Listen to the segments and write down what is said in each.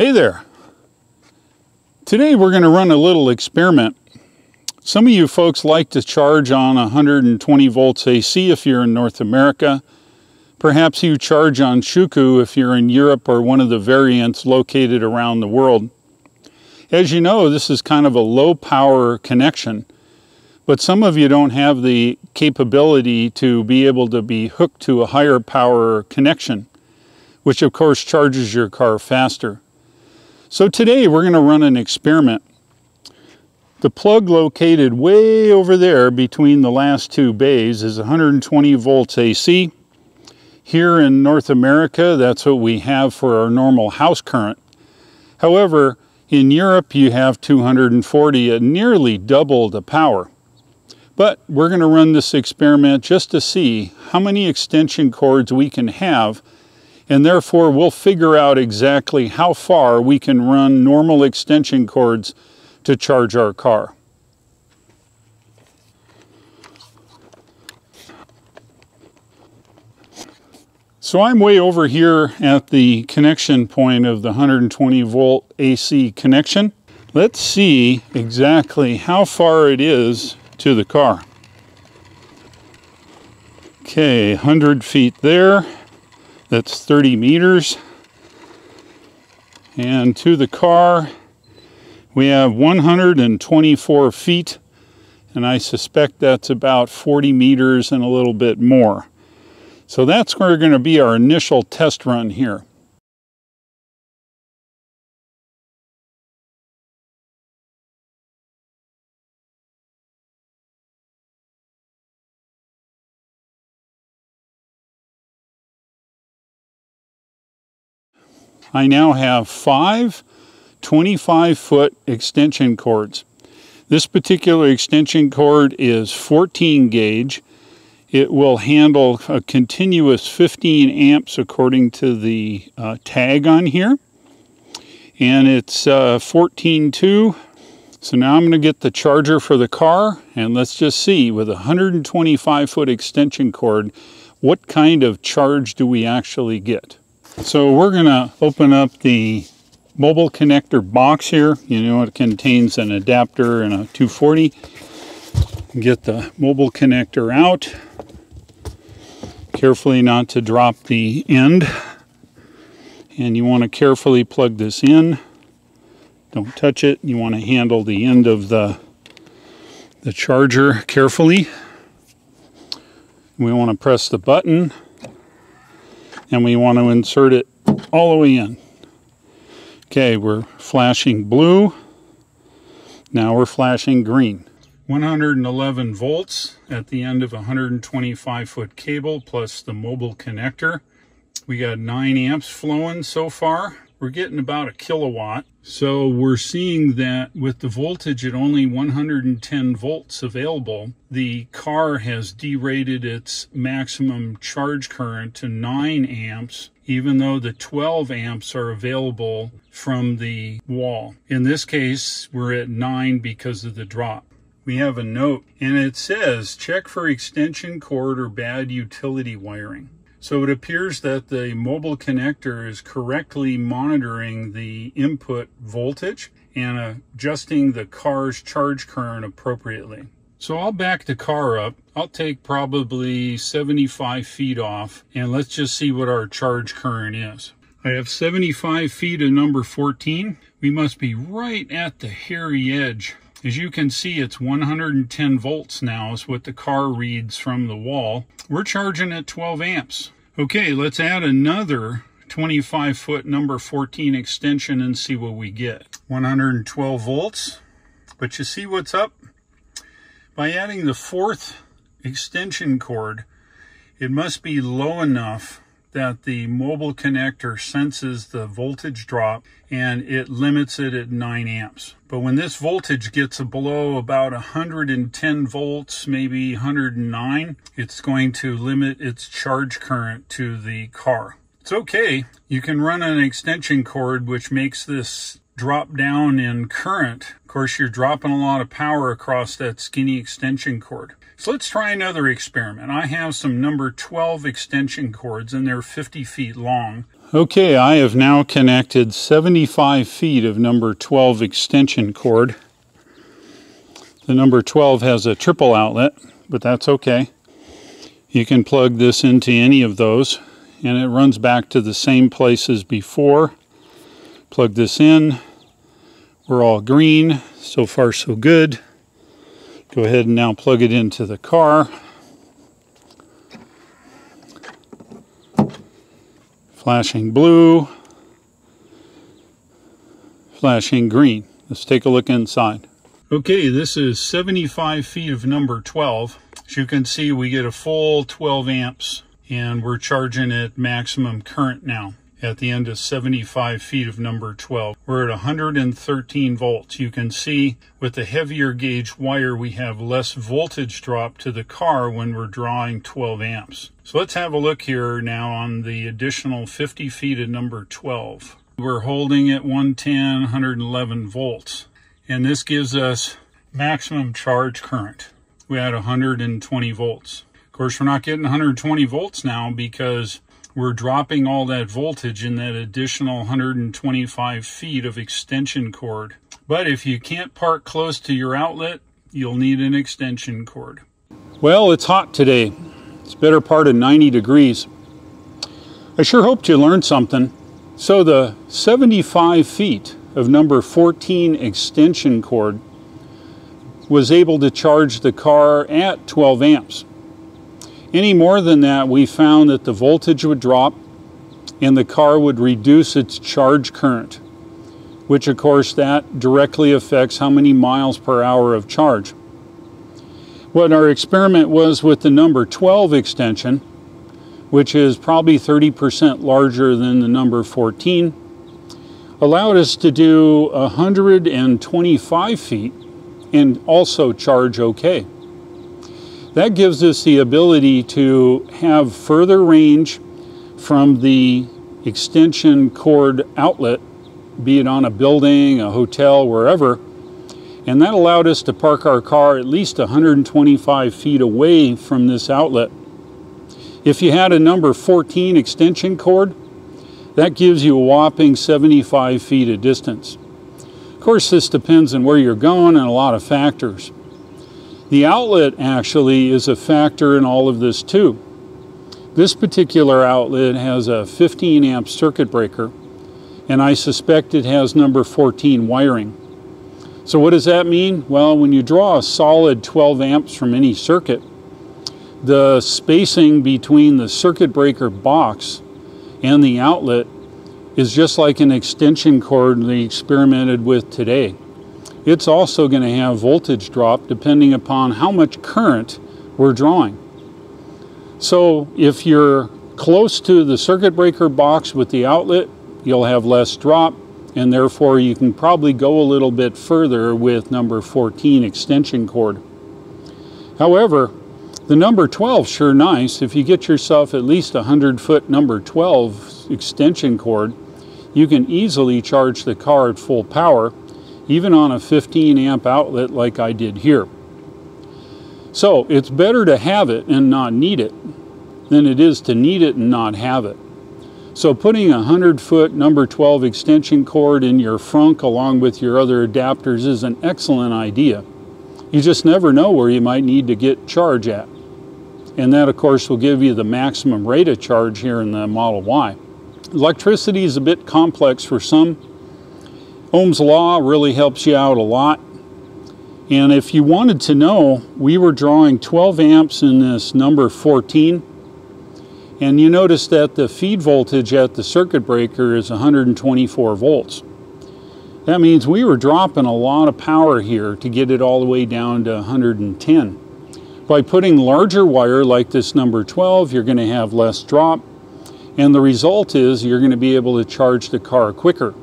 Hey there. Today we're going to run a little experiment. Some of you folks like to charge on 120 volts AC if you're in North America. Perhaps you charge on Schuko if you're in Europe or one of the variants located around the world. As you know, this is kind of a low power connection, but some of you don't have the capability to be able to be hooked to a higher power connection, which of course charges your car faster. So today we're going to run an experiment. The plug located way over there between the last two bays is 120 volts AC. Here in North America, that's what we have for our normal house current. However, in Europe, you have 240 at nearly double the power. But we're going to run this experiment just to see how many extension cords we can have and therefore we'll figure out exactly how far we can run normal extension cords to charge our car. So I'm way over here at the connection point of the 120 volt AC connection. Let's see exactly how far it is to the car. Okay, 100 feet there. That's 30 meters. And to the car, we have 124 feet, and I suspect that's about 40 meters and a little bit more. So that's where we're going to be our initial test run here. I now have five 25 foot extension cords. This particular extension cord is 14 gauge. It will handle a continuous 15 amps according to the uh, tag on here. And it's uh, 14.2. So now I'm going to get the charger for the car and let's just see with a 125 foot extension cord what kind of charge do we actually get. So we're going to open up the mobile connector box here. You know, it contains an adapter and a 240. Get the mobile connector out. Carefully not to drop the end. And you want to carefully plug this in. Don't touch it. You want to handle the end of the, the charger carefully. We want to press the button and we want to insert it all the way in. Okay, we're flashing blue. Now we're flashing green. 111 volts at the end of a 125 foot cable plus the mobile connector. We got 9 amps flowing so far we're getting about a kilowatt. So we're seeing that with the voltage at only 110 volts available, the car has derated its maximum charge current to 9 amps, even though the 12 amps are available from the wall. In this case, we're at 9 because of the drop we have a note and it says check for extension cord or bad utility wiring. So it appears that the mobile connector is correctly monitoring the input voltage and adjusting the car's charge current appropriately. So I'll back the car up. I'll take probably 75 feet off and let's just see what our charge current is. I have 75 feet of number 14. We must be right at the hairy edge as you can see, it's 110 volts now is what the car reads from the wall. We're charging at 12 amps. Okay, let's add another 25 foot number 14 extension and see what we get. 112 volts, but you see what's up? By adding the fourth extension cord, it must be low enough that the mobile connector senses the voltage drop and it limits it at 9 amps. But when this voltage gets below about 110 volts, maybe 109, it's going to limit its charge current to the car. It's okay. You can run an extension cord which makes this drop down in current. Of course, you're dropping a lot of power across that skinny extension cord. So let's try another experiment. I have some number 12 extension cords and they're 50 feet long. Okay, I have now connected 75 feet of number 12 extension cord. The number 12 has a triple outlet, but that's okay. You can plug this into any of those and it runs back to the same place as before. Plug this in. We're all green. So far so good. Go ahead and now plug it into the car. flashing blue, flashing green. Let's take a look inside. Okay, this is 75 feet of number 12. As you can see, we get a full 12 amps and we're charging at maximum current now at the end of 75 feet of number 12. We're at 113 volts. You can see with the heavier gauge wire, we have less voltage drop to the car when we're drawing 12 amps. So let's have a look here now on the additional 50 feet of number 12. We're holding at 110, 111 volts. And this gives us maximum charge current. We had 120 volts. Of course, we're not getting 120 volts now because we're dropping all that voltage in that additional 125 feet of extension cord. But if you can't park close to your outlet, you'll need an extension cord. Well, it's hot today. It's better part of 90 degrees. I sure hoped you learned something. So the 75 feet of number 14 extension cord was able to charge the car at 12 amps. Any more than that, we found that the voltage would drop and the car would reduce its charge current, which of course that directly affects how many miles per hour of charge. What our experiment was with the number 12 extension, which is probably 30% larger than the number 14, allowed us to do 125 feet and also charge okay. That gives us the ability to have further range from the extension cord outlet, be it on a building, a hotel, wherever. And that allowed us to park our car at least 125 feet away from this outlet. If you had a number 14 extension cord, that gives you a whopping 75 feet of distance. Of course, this depends on where you're going and a lot of factors. The outlet actually is a factor in all of this too. This particular outlet has a 15 amp circuit breaker and I suspect it has number 14 wiring. So what does that mean? Well, when you draw a solid 12 amps from any circuit, the spacing between the circuit breaker box and the outlet is just like an extension cord we experimented with today it's also going to have voltage drop depending upon how much current we're drawing. So if you're close to the circuit breaker box with the outlet, you'll have less drop and therefore you can probably go a little bit further with number 14 extension cord. However, the number 12 sure nice. If you get yourself at least a 100 foot number 12 extension cord, you can easily charge the car at full power even on a 15 amp outlet like I did here. So it's better to have it and not need it than it is to need it and not have it. So putting a 100 foot number 12 extension cord in your frunk along with your other adapters is an excellent idea. You just never know where you might need to get charge at. And that of course will give you the maximum rate of charge here in the Model Y. Electricity is a bit complex for some Ohm's law really helps you out a lot. And if you wanted to know, we were drawing 12 amps in this number 14. And you notice that the feed voltage at the circuit breaker is 124 volts. That means we were dropping a lot of power here to get it all the way down to 110. By putting larger wire like this number 12, you're going to have less drop. And the result is you're going to be able to charge the car quicker.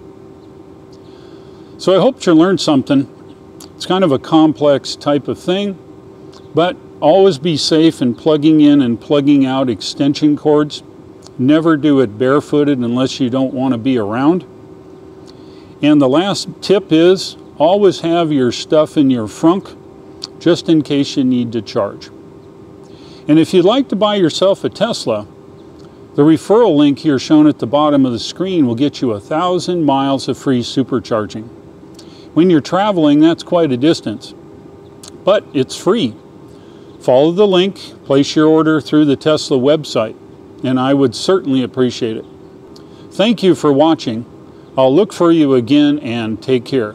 So I hope you learned something. It's kind of a complex type of thing, but always be safe in plugging in and plugging out extension cords. Never do it barefooted unless you don't want to be around. And the last tip is always have your stuff in your frunk just in case you need to charge. And if you'd like to buy yourself a Tesla, The referral link here shown at the bottom of the screen will get you a thousand miles of free supercharging. When you're traveling, that's quite a distance, but it's free. Follow the link, place your order through the Tesla website, and I would certainly appreciate it. Thank you for watching. I'll look for you again and take care.